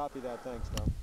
Copy that, thanks, Tom.